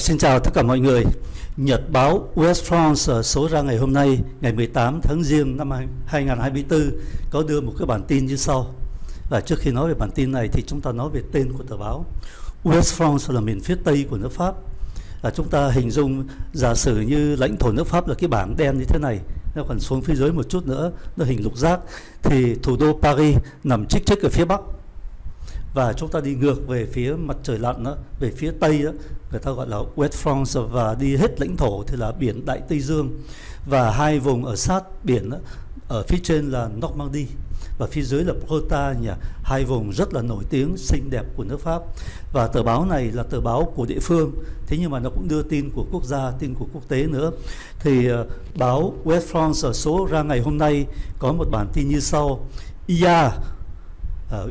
Xin chào tất cả mọi người. Nhật báo West France số ra ngày hôm nay, ngày 18 tháng Giêng năm 2024 có đưa một cái bản tin như sau. Và trước khi nói về bản tin này thì chúng ta nói về tên của tờ báo. West France là miền phía Tây của nước Pháp. và chúng ta hình dung giả sử như lãnh thổ nước Pháp là cái bảng đen như thế này nó còn xuống phía dưới một chút nữa nó hình lục giác thì thủ đô Paris nằm chích chích ở phía bắc và chúng ta đi ngược về phía mặt trời lặn đó, về phía tây đó, người ta gọi là West France và đi hết lãnh thổ thì là biển Đại Tây Dương và hai vùng ở sát biển đó, ở phía trên là Normandy và phía dưới là Bretagne, hai vùng rất là nổi tiếng xinh đẹp của nước Pháp. Và tờ báo này là tờ báo của địa phương, thế nhưng mà nó cũng đưa tin của quốc gia, tin của quốc tế nữa. Thì uh, báo West France số ra ngày hôm nay có một bản tin như sau. IA uh,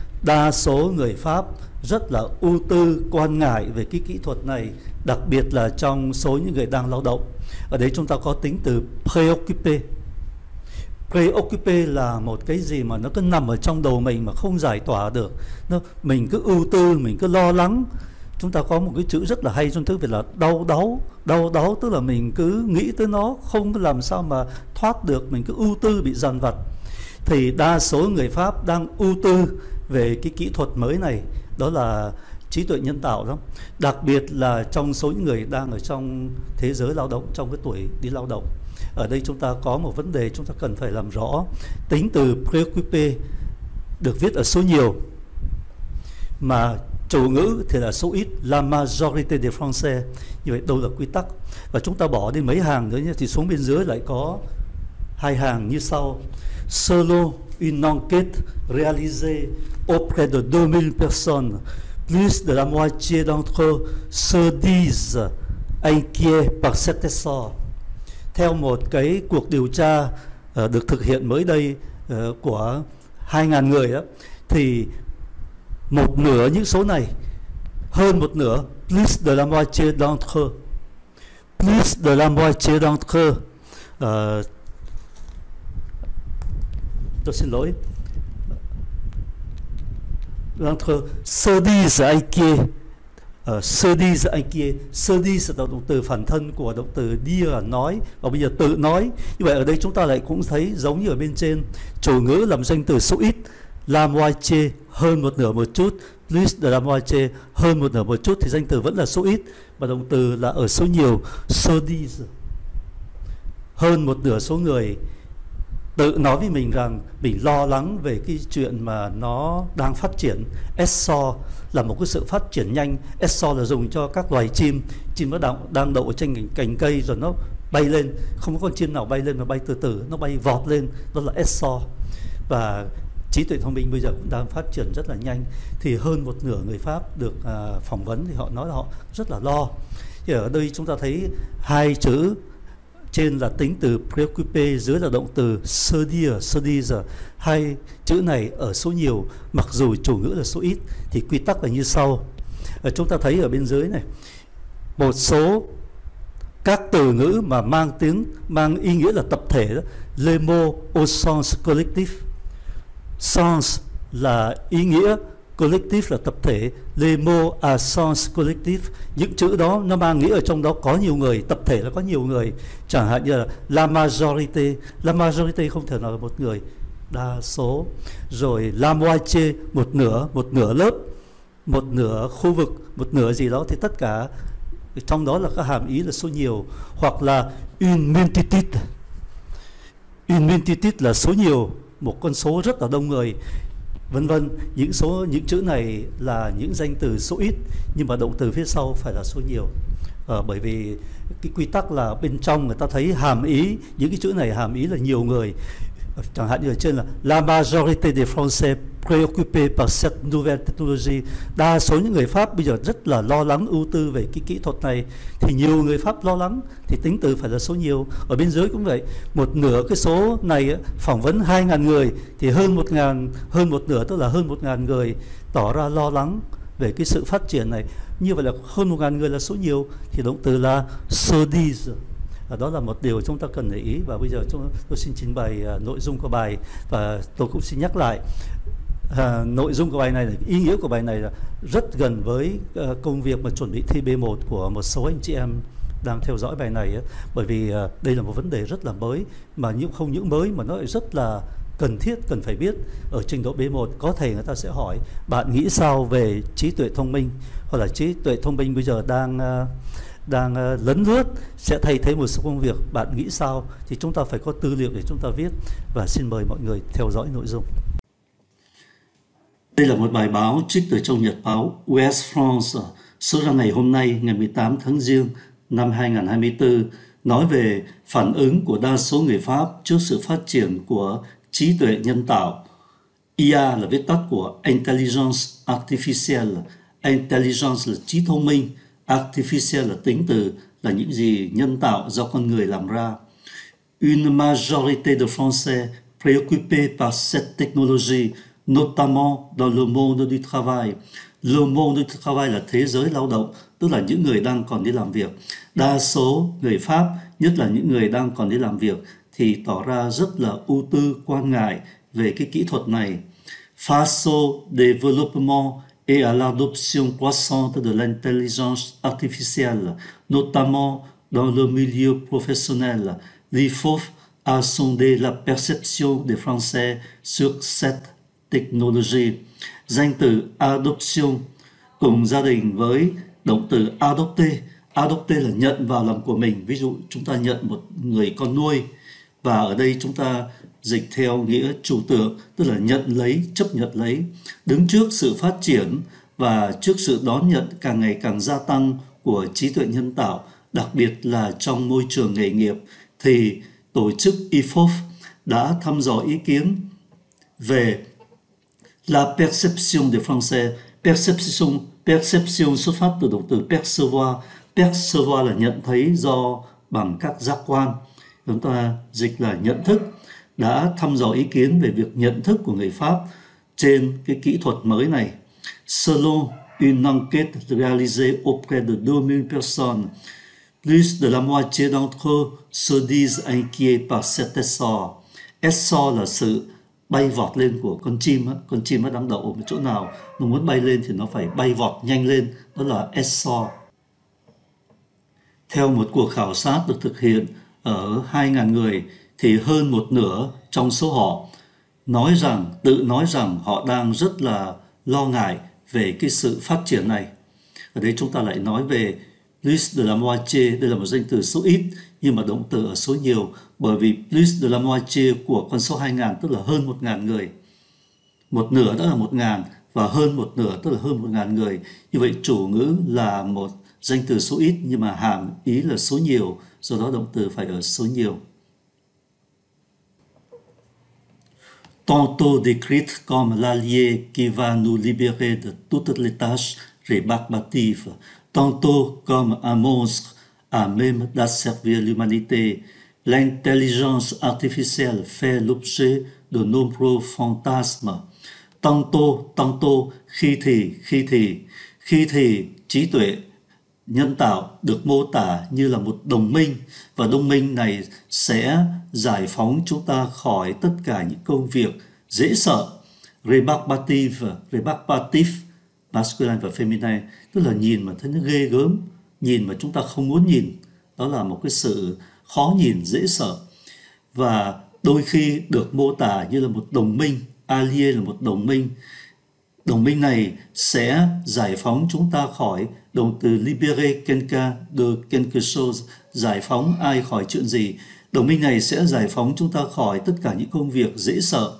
đa số người Pháp rất là ưu tư, quan ngại về cái kỹ thuật này, đặc biệt là trong số những người đang lao động. Ở đấy chúng ta có tính từ preoccupé preoccupé là một cái gì mà nó cứ nằm ở trong đầu mình mà không giải tỏa được. Nó, mình cứ ưu tư, mình cứ lo lắng. Chúng ta có một cái chữ rất là hay, trong tiếng Việt là đau đáu. Đau đáu tức là mình cứ nghĩ tới nó, không làm sao mà thoát được, mình cứ ưu tư bị dằn vặt. Thì đa số người Pháp đang ưu tư về cái kỹ thuật mới này, đó là trí tuệ nhân tạo đó đặc biệt là trong số những người đang ở trong thế giới lao động, trong cái tuổi đi lao động, ở đây chúng ta có một vấn đề chúng ta cần phải làm rõ. Tính từ preoccupé được viết ở số nhiều, mà chủ ngữ thì là số ít, la majorité des français. Như vậy đâu là quy tắc? Và chúng ta bỏ đi mấy hàng nữa nhé, thì xuống bên dưới lại có hai hàng như sau. Solo une enquête réalisée auprès de 2000 personnes, plus de la moitié d'entre eux se disent inquiets par cet essor. Theo một cái cuộc điều tra uh, được thực hiện mới đây uh, của 2.000 người đó, thì một nửa những số này, hơn một nửa, plus de la moitié d'entre eux, plus de la moitié d'entre eux, uh, tôi xin lỗi. Vâng, Entre sơ đi giữa ai kia ở sơ đi giữa ai kia, sơ đi là động từ phản thân của động từ đi là nói, và bây giờ tự nói. Như vậy ở đây chúng ta lại cũng thấy giống như ở bên trên, chủ ngữ làm danh từ số ít, làm ngoài chê hơn một nửa một chút, list là làm ngoài chê hơn một nửa một chút thì danh từ vẫn là số ít và động từ là ở số nhiều, sơ đi hơn một nửa số người tự nói với mình rằng mình lo lắng về cái chuyện mà nó đang phát triển. ESO là một cái sự phát triển nhanh. ESO là dùng cho các loài chim. Chim nó đang, đang đậu trên cành, cành cây rồi nó bay lên. Không có con chim nào bay lên mà bay từ từ. Nó bay vọt lên. Đó là ESO và trí tuệ thông minh bây giờ cũng đang phát triển rất là nhanh. Thì hơn một nửa người Pháp được à, phỏng vấn thì họ nói là họ rất là lo. Thì ở đây chúng ta thấy hai chữ trên là tính từ preoccupé dưới là động từ se dire. Hai chữ này ở số nhiều mặc dù chủ ngữ là số ít thì quy tắc là như sau. Ở chúng ta thấy ở bên dưới này một số các từ ngữ mà mang tiếng mang ý nghĩa là tập thể đó, le mot au sens collectif. Sens là ý nghĩa collective là tập thể les mots à sens collective. Những chữ đó, nó mang nghĩa ở trong đó có nhiều người, tập thể là có nhiều người. Chẳng hạn như là la majorité. La majorité không thể nào là một người đa số. Rồi la moitié, một nửa một nửa lớp, một nửa khu vực, một nửa gì đó. Thì tất cả, trong đó là các hàm ý là số nhiều. Hoặc là une multitude. Une multitude là số nhiều, một con số rất là đông người vân vân. Những số những chữ này là những danh từ số ít nhưng mà động từ phía sau phải là số nhiều. À, bởi vì cái quy tắc là bên trong người ta thấy hàm ý những cái chữ này hàm ý là nhiều người chẳng hạn như ở trên là la majorité des Français préoccupés par cette nouvelle technologie đa số những người Pháp bây giờ rất là lo lắng ưu tư về cái kỹ thuật này. Thì nhiều người Pháp lo lắng, thì tính từ phải là số nhiều. Ở bên dưới cũng vậy, một nửa cái số này phỏng vấn 2.000 người, thì hơn một ngàn, hơn một nửa, tức là hơn một ngàn người tỏ ra lo lắng về cái sự phát triển này. Như vậy là hơn một ngàn người là số nhiều, thì động từ là sodise và đó là một điều chúng ta cần để ý. Và bây giờ chúng tôi xin trình bày uh, nội dung của bài. Và tôi cũng xin nhắc lại uh, nội dung của bài này ý nghĩa của bài này là rất gần với uh, công việc mà chuẩn bị thi B1 của một số anh chị em đang theo dõi bài này ấy, bởi vì uh, đây là một vấn đề rất là mới mà những không những mới mà nó lại rất là cần thiết cần phải biết. Ở trình độ B1 có thể người ta sẽ hỏi bạn nghĩ sao về trí tuệ thông minh? Hoặc là trí tuệ thông minh bây giờ đang uh, đang ờ, lấn lướt sẽ thay thế một số công việc. Bạn nghĩ sao? Thì chúng ta phải có tư liệu để chúng ta viết. Và xin mời mọi người theo dõi nội dung. Đây là một bài báo trích từ trong nhật báo West France. Số ra ngày hôm nay ngày 18 tháng Giêng năm 2024 nói về phản ứng của đa số người Pháp trước sự phát triển của trí tuệ nhân tạo. IA là viết tắt của Intelligence Artificielle. Intelligence là trí thông minh, Artificial là tính từ là những gì nhân tạo do con người làm ra. Une majorité de Français préoccupés par cette technologie, notamment dans le monde du travail. Le monde du travail là thế giới lao động, tức là những người đang còn đi làm việc. Đa số người Pháp, nhất là những người đang còn đi làm việc, thì tỏ ra rất là ưu tư quan ngại về cái kỹ thuật này. Face au développement et à l'adoption croissante de l'intelligence artificielle, notamment dans le milieu professionnel. L'IFOF a sondé la perception des Français sur cette technologie. Danh từ adoption cùng gia đình với động từ adopter. Adopter là nhận vào lòng của mình. Ví dụ chúng ta nhận một người con nuôi và ở đây chúng ta dịch theo nghĩa chủ tượng, tức là nhận lấy, chấp nhận lấy, đứng trước sự phát triển và trước sự đón nhận càng ngày càng gia tăng của trí tuệ nhân tạo, đặc biệt là trong môi trường nghề nghiệp, thì tổ chức IFOF đã thăm dò ý kiến về la perception de Français. Perception perception xuất phát từ động từ percevoir. Percevoir là nhận thấy do bằng các giác quan. Chúng ta dịch là nhận thức đã thăm dò ý kiến về việc nhận thức của người Pháp trên cái kỹ thuật mới này. Selon une enquête réalisée auprès de 2000 personnes, plus de la moitié d'entre eux se disent inquiets par cet essor. Essor là sự bay vọt lên của con chim con chim nó đang đậu ở một chỗ nào nó muốn bay lên thì nó phải bay vọt nhanh lên đó là essor theo một cuộc khảo sát được thực hiện ở 2.000 người thì hơn một nửa trong số họ nói rằng tự nói rằng họ đang rất là lo ngại về cái sự phát triển này. Ở đây chúng ta lại nói về plus de la moitié, đây là một danh từ số ít nhưng mà động từ ở số nhiều bởi vì plus de la moitié của con số 2.000 tức là hơn 1.000 người. Một nửa đó là 1.000 và hơn một nửa tức là hơn 1.000 người. Như vậy chủ ngữ là một danh từ số ít nhưng mà hàm ý là số nhiều, do đó động từ phải ở số nhiều. Tantôt décrite comme l'allié qui va nous libérer de toutes les tâches rébarbatives, tantôt comme un monstre à même d'asservir l'humanité. L'intelligence artificielle fait l'objet de nombreux fantasmes. Tantôt, tantôt, khi thì, khi nhân tạo được mô tả như là một đồng minh, và đồng minh này sẽ giải phóng chúng ta khỏi tất cả những công việc dễ sợ. Rebarbative rebarbative masculine và feminine, tức là nhìn mà thấy nó ghê gớm, nhìn mà chúng ta không muốn nhìn. Đó là một cái sự khó nhìn, dễ sợ. Và đôi khi được mô tả như là một đồng minh, alien là một đồng minh đồng minh này sẽ giải phóng chúng ta khỏi động từ libere quelqu'un de quelque chose giải phóng ai khỏi chuyện gì? Đồng minh này sẽ giải phóng chúng ta khỏi tất cả những công việc dễ sợ.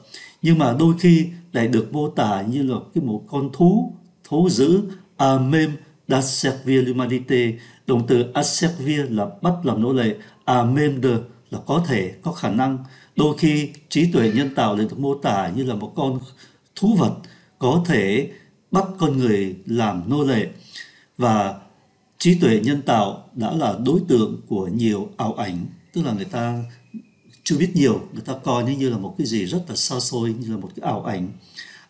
Nhưng mà đôi khi lại được mô tả như là cái một con thú thú dữ à da servir l'humanité. Động từ asservir là bắt làm nô lệ à même de là có thể, có khả năng. Đôi khi trí tuệ nhân tạo được mô tả như là một con thú vật có thể bắt con người làm nô lệ. Và trí tuệ nhân tạo đã là đối tượng của nhiều ảo ảnh. Tức là người ta chưa biết nhiều, người ta coi nó như là một cái gì rất là xa xôi, như là một cái ảo ảnh.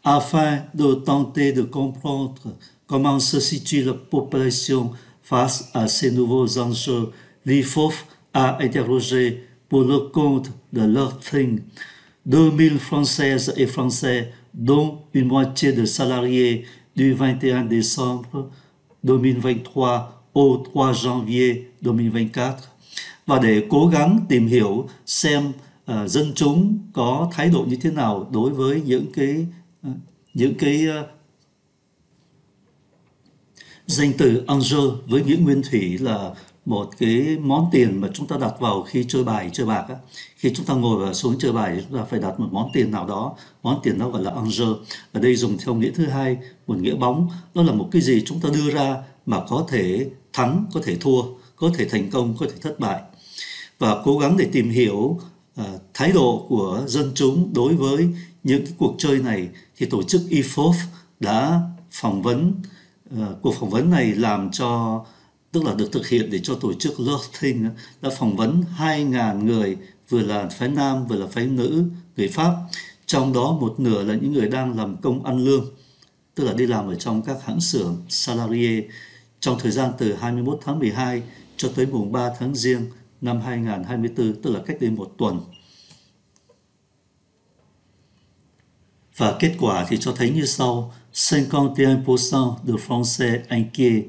Afin de tenter de comprendre comment se situe la population face à ces nouveaux enjeux. l'IFOF a interrogé pour le compte de leur thing 2000 Françaises et Français dont une moitié de salariés du 21 décembre 2023 au 3 janvier 2024 và để cố gắng tìm hiểu xem uh, dân chúng có thái độ như thế nào đối với những cái uh, những cái uh, danh từ enjeu với nghĩa nguyên thủy là một cái món tiền mà chúng ta đặt vào khi chơi bài chơi bạc á. khi chúng ta ngồi và xuống chơi bài chúng ta phải đặt một món tiền nào đó. Món tiền đó gọi là enjeu ở đây dùng theo nghĩa thứ hai một nghĩa bóng. Đó là một cái gì chúng ta đưa ra mà có thể thắng có thể thua có thể thành công có thể thất bại. Và cố gắng để tìm hiểu uh, thái độ của dân chúng đối với những cái cuộc chơi này thì tổ chức IFOF đã phỏng vấn uh, cuộc phỏng vấn này làm cho tức là được thực hiện để cho tổ chức Lorting đã phỏng vấn 2.000 người vừa là phái nam vừa là phái nữ người Pháp. Trong đó một nửa là những người đang làm công ăn lương tức là đi làm ở trong các hãng xưởng salarié. Trong thời gian từ 21 tháng 12 cho tới mùng 3 tháng Giêng năm 2024, tức là cách đây một tuần. Và kết quả thì cho thấy như sau, 50% de Français inquiets,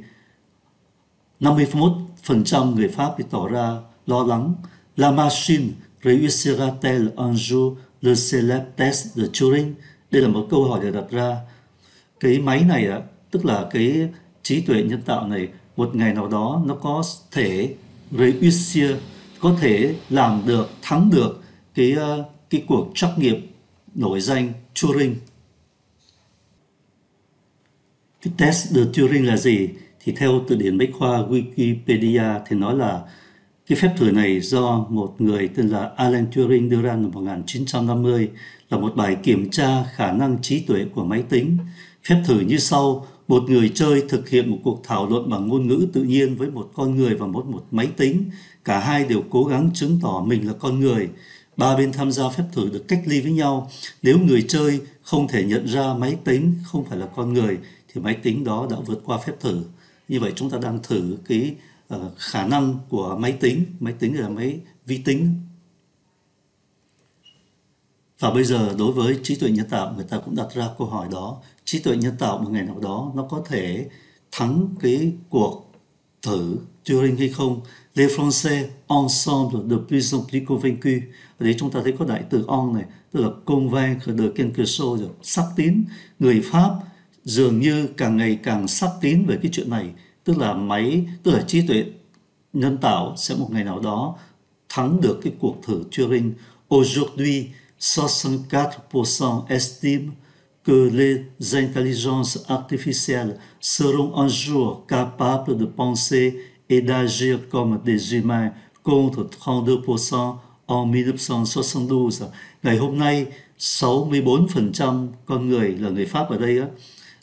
51% người Pháp thì tỏ ra lo lắng. La machine réussira-t-elle un jour le célèbre test de Turing? Đây là một câu hỏi được đặt ra. Cái máy này, tức là cái trí tuệ nhân tạo này, một ngày nào đó nó có thể réussir có thể làm được thắng được cái ờ, cái cuộc trắc nghiệm nổi danh Turing. Cái test de Turing là gì? Thì theo từ điển bách khoa Wikipedia thì nói là cái phép thử này do một người tên là Alan Turing đưa ra năm 1950 là một bài kiểm tra khả năng trí tuệ của máy tính. Phép thử như sau, một người chơi thực hiện một cuộc thảo luận bằng ngôn ngữ tự nhiên với một con người và một một máy tính. Cả hai đều cố gắng chứng tỏ mình là con người. Ba bên tham gia phép thử được cách ly với nhau. Nếu người chơi không thể nhận ra máy tính không phải là con người thì máy tính đó đã vượt qua phép thử như vậy chúng ta đang thử cái uh, khả năng của máy tính. Máy tính là máy vi tính. Và bây giờ đối với trí tuệ nhân tạo người ta cũng đặt ra câu hỏi đó. Trí tuệ nhân tạo một ngày nào đó nó có thể thắng cái cuộc thử Turing hay không? Les Français ensemble de plus en plus convaincus ở đấy chúng ta thấy có đại từ on này tức là convaincre de quelque chose sắc tín. Người Pháp dường như càng ngày càng xác tín về cái chuyện này tức là máy tức là trí tuệ nhân tạo sẽ một ngày nào đó thắng được cái cuộc thử Turing aujourd'hui 64% estiment que les intelligences artificielles seront un jour capables de penser et d'agir comme des humains contre 32% en 1972. Ngày hôm nay, 64% con người là người Pháp ở đây á,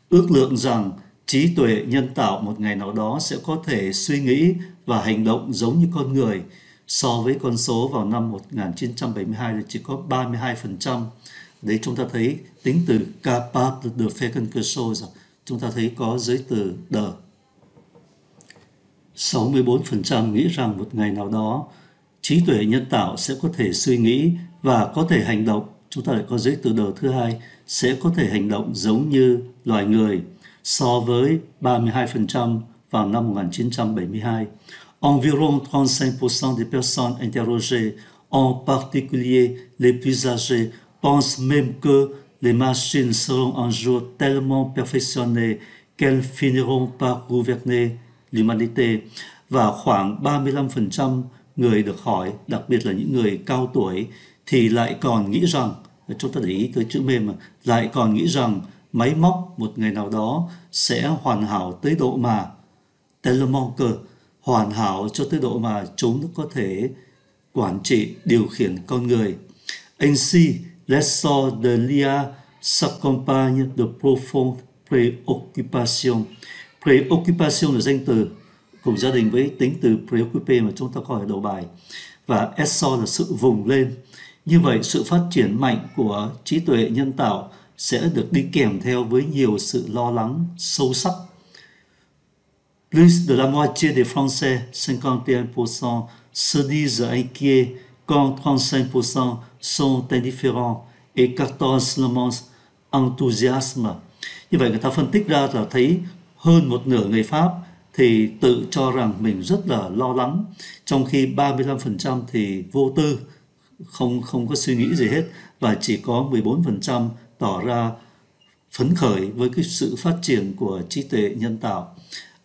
ước lượng rằng trí tuệ nhân tạo một ngày nào đó sẽ có thể suy nghĩ và hành động giống như con người so với con số vào năm 1972 là chỉ có 32%. Đấy chúng ta thấy tính từ capable de faire quelque chose, chúng ta thấy có giới từ de 64% nghĩ rằng một ngày nào đó trí tuệ nhân tạo sẽ có thể suy nghĩ và có thể hành động. Chúng ta lại có giới từ đầu thứ hai sẽ có thể hành động giống như loài người so với 32% vào năm 1972. Environ 35% des personnes interrogées, en particulier les plus âgées, pensent même que les machines seront un jour tellement perfectionnées qu'elles finiront par gouverner l'humanité và khoảng 35% người được hỏi, đặc biệt là những người cao tuổi thì lại còn nghĩ rằng chúng ta để ý tới chữ mềm mà lại còn nghĩ rằng máy móc một ngày nào đó sẽ hoàn hảo tới độ mà tellement hoàn hảo cho tới độ mà chúng có thể quản trị, điều khiển con người. Ainsi, l'essor de l'IA s'accompagne de profond préoccupations. Préoccupation là danh từ cùng gia đình với tính từ preoccupé mà chúng ta có ở đầu bài. Và so là sự vùng lên. Như vậy, sự phát triển mạnh của trí tuệ nhân tạo sẽ được đi kèm theo với nhiều sự lo lắng sâu sắc. Plus de la moitié des Français, 51%, se disent inquiets quand 35% sont indifférents et 14 seulement enthousiasme. Như vậy người ta phân tích ra là thấy hơn một nửa người Pháp thì tự cho rằng mình rất là lo lắng, trong khi 35% thì vô tư, không không có suy nghĩ gì hết và chỉ có 14% tỏ ra phấn khởi với cái sự phát triển của trí tuệ nhân tạo.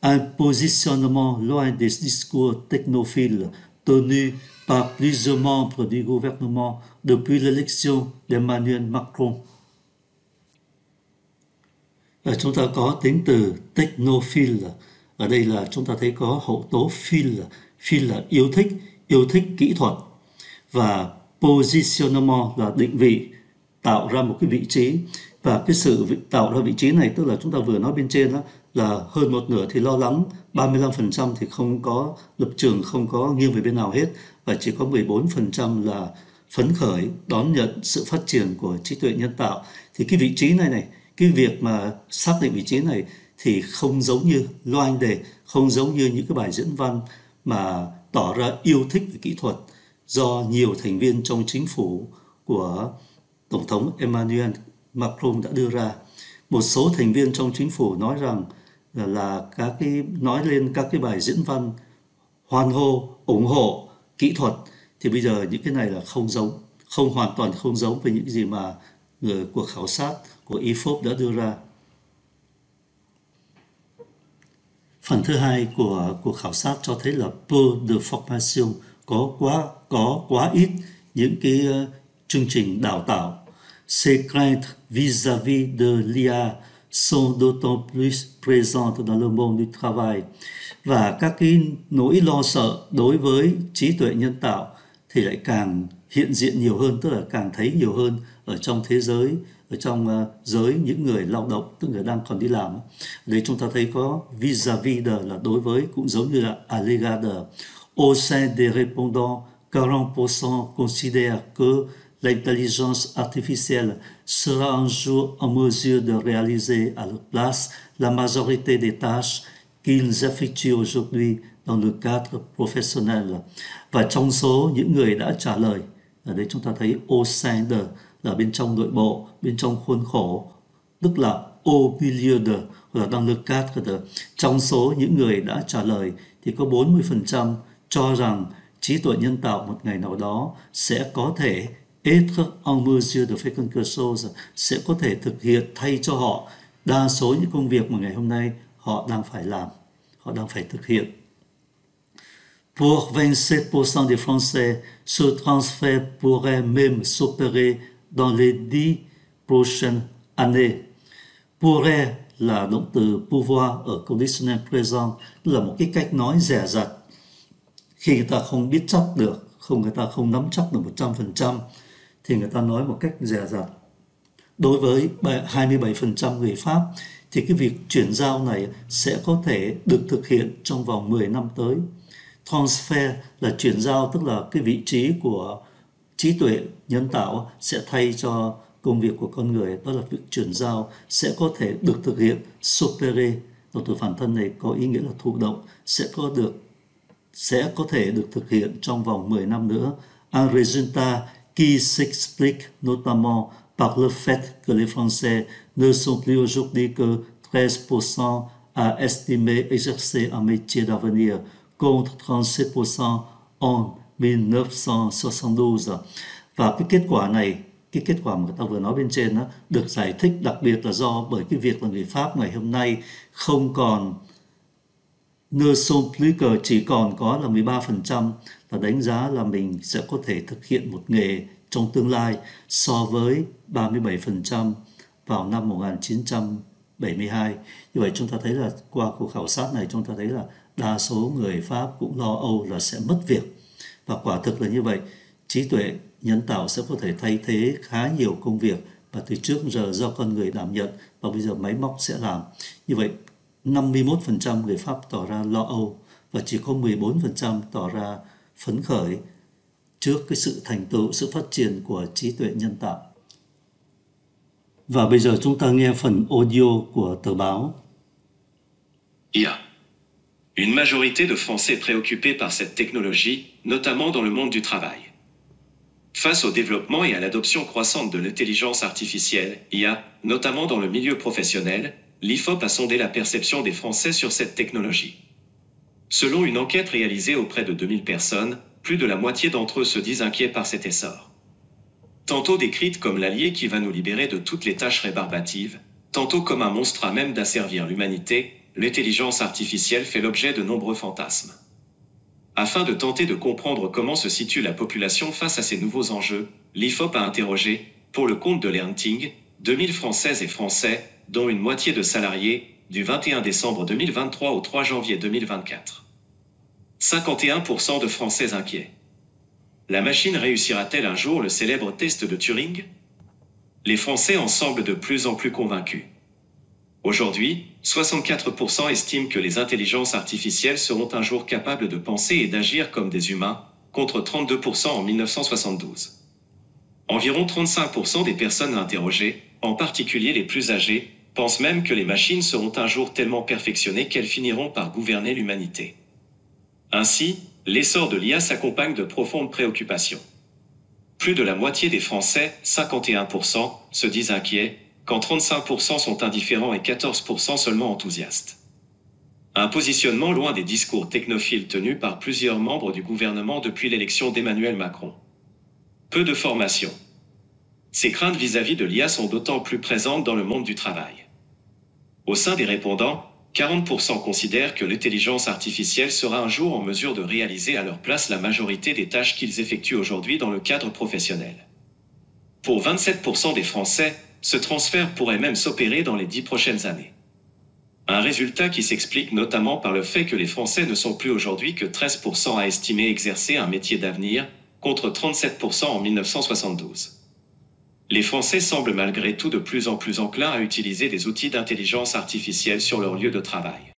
Un positionnement loin des discours technophiles tenu par plusieurs membres du gouvernement depuis l'élection d'Emmanuel Macron. Ở chúng ta có tính từ technophile. Ở đây là chúng ta thấy có hậu tố phil. Phil là yêu thích, yêu thích kỹ thuật. Và positionnement là định vị, tạo ra một cái vị trí. Và cái sự tạo ra vị trí này tức là chúng ta vừa nói bên trên đó là hơn một nửa thì lo lắng 35% thì không có lập trường không có nghiêng về bên nào hết. Và chỉ có 14% là phấn khởi đón nhận sự phát triển của trí tuệ nhân tạo. Thì cái vị trí này này cái việc mà xác định vị trí này thì không giống như loan đề không giống như những cái bài diễn văn mà tỏ ra yêu thích về kỹ thuật do nhiều thành viên trong chính phủ của Tổng thống Emmanuel Macron đã đưa ra. Một số thành viên trong chính phủ nói rằng là, là các cái nói lên các cái bài diễn văn hoan hô, ủng hộ kỹ thuật thì bây giờ những cái này là không giống, không hoàn toàn không giống với những gì mà người cuộc khảo sát của e IFOP đã đưa ra. Phần thứ hai của cuộc khảo sát cho thấy là peu de formation có quá có quá ít những cái uh, chương trình đào tạo. Ces craintes vis-à-vis de l'IA sont d'autant plus présentes dans le monde du travail. Và các cái nỗi lo sợ đối với trí tuệ nhân tạo thì lại càng hiện diện nhiều hơn, tức là càng thấy nhiều hơn ở trong thế giới, ở trong uh, giới những người lao động, tức người đang còn đi làm. Đấy chúng ta thấy có vis-à-vis de là đối với cũng giống như là à l'égard de. Au sein des répondants, 40% considèrent que l'intelligence artificielle sera un jour en mesure de réaliser à leur place la majorité des tâches qu'ils effectuent aujourd'hui dans le cadre professionnel. Và trong số những người đã trả lời, ở đây chúng ta thấy au sein de là bên trong nội bộ, bên trong khuôn khổ, tức là au milieu de là dans le cadre de. Trong số những người đã trả lời thì có 40% cho rằng trí tuệ nhân tạo một ngày nào đó sẽ có thể être en mesure de faire quelque chose sẽ có thể thực hiện thay cho họ đa số những công việc mà ngày hôm nay họ đang phải làm, họ đang phải thực hiện. Pour 27% des Français, ce transfert pourrait même s'opérer dans les 10 prochaines années. Pourrait là động từ pouvoir ở conditional present, là một cái cách nói rẻ rặt. Khi người ta không biết chắc được, không người ta không nắm chắc được 100%, thì người ta nói một cách dè dặt. Đối với 27% người Pháp thì cái việc chuyển giao này sẽ có thể được thực hiện trong vòng 10 năm tới. Transfer là chuyển giao tức là cái vị trí của trí tuệ nhân tạo sẽ thay cho công việc của con người đó là việc chuyển giao sẽ có thể được thực hiện supere đầu từ phản thân này có ý nghĩa là thụ động sẽ có được sẽ có thể được thực hiện trong vòng 10 năm nữa. Un résultat qui s'explique notamment par le fait que les Français ne sont plus aujourd'hui que 13% à estimer exercer un métier d'avenir contre 37% en 1972. Và cái kết quả này, cái kết quả mà ta vừa nói bên trên đó, được giải thích đặc biệt là do bởi cái việc là người Pháp ngày hôm nay không còn ne chỉ còn có là 13% và đánh giá là mình sẽ có thể thực hiện một nghề trong tương lai so với 37% vào năm 1972. Như vậy chúng ta thấy là qua cuộc khảo sát này chúng ta thấy là đa số người Pháp cũng lo âu là sẽ mất việc và quả thực là như vậy, trí tuệ nhân tạo sẽ có thể thay thế khá nhiều công việc và từ trước giờ do con người đảm nhận và bây giờ máy móc sẽ làm như vậy 51% người Pháp tỏ ra lo âu và chỉ có 14% tỏ ra phấn khởi trước cái sự thành tựu, sự phát triển của trí tuệ nhân tạo. Và bây giờ chúng ta nghe phần audio của tờ báo. Yeah, Une majorité de Français préoccupés par cette technologie, notamment dans le monde du travail. Face au développement et à l'adoption croissante de l'intelligence artificielle, IA, notamment dans le milieu professionnel, l'IFOP a sondé la perception des Français sur cette technologie. Selon une enquête réalisée auprès de 2000 personnes, plus de la moitié d'entre eux se disent inquiets par cet essor. Tantôt décrite comme l'allié qui va nous libérer de toutes les tâches rébarbatives, tantôt comme un monstre à même d'asservir l'humanité, l'intelligence artificielle fait l'objet de nombreux fantasmes. Afin de tenter de comprendre comment se situe la population face à ces nouveaux enjeux, l'IFOP a interrogé, pour le compte de l'Ernting, 2000 Françaises et Français, dont une moitié de salariés, du 21 décembre 2023 au 3 janvier 2024. 51% de Français inquiets. La machine réussira-t-elle un jour le célèbre test de Turing? Les Français en semblent de plus en plus convaincus. Aujourd'hui, 64% estiment que les intelligences artificielles seront un jour capables de penser et d'agir comme des humains, contre 32% en 1972. Environ 35% des personnes interrogées, en particulier les plus âgées, pensent même que les machines seront un jour tellement perfectionnées qu'elles finiront par gouverner l'humanité. Ainsi, l'essor de l'IA s'accompagne de profondes préoccupations. Plus de la moitié des Français, 51%, se disent inquiets, quand 35% sont indifférents et 14% seulement enthousiastes. Un positionnement loin des discours technophiles tenus par plusieurs membres du gouvernement depuis l'élection d'Emmanuel Macron. Peu de formation. Ces craintes vis-à-vis de l'IA sont d'autant plus présentes dans le monde du travail. Au sein des répondants, 40% considèrent que l'intelligence artificielle sera un jour en mesure de réaliser à leur place la majorité des tâches qu'ils effectuent aujourd'hui dans le cadre professionnel. Pour 27% des Français, ce transfert pourrait même s'opérer dans les dix prochaines années. Un résultat qui s'explique notamment par le fait que les Français ne sont plus aujourd'hui que 13% à estimer exercer un métier d'avenir, contre 37% en 1972. Les Français semblent malgré tout de plus en plus enclins à utiliser des outils d'intelligence artificielle sur leur lieu de travail.